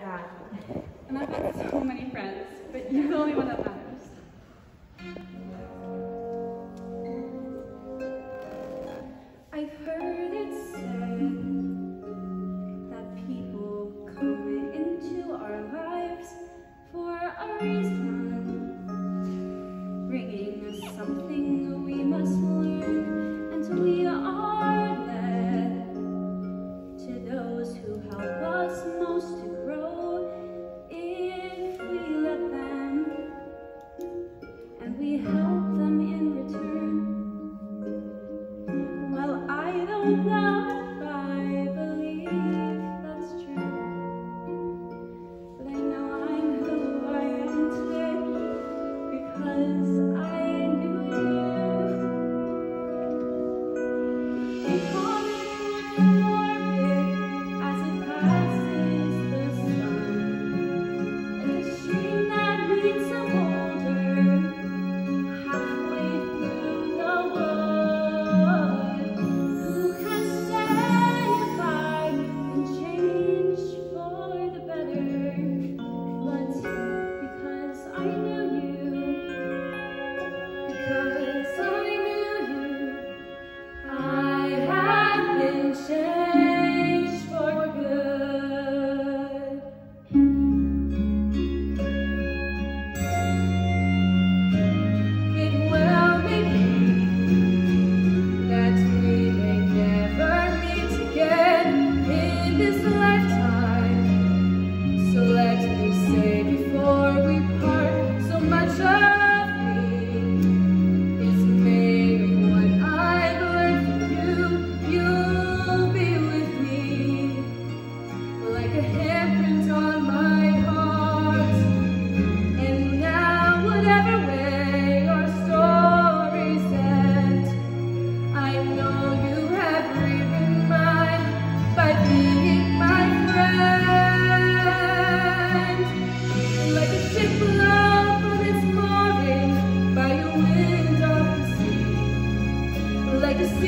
had. And I've had so many friends, but you're the only one that matters.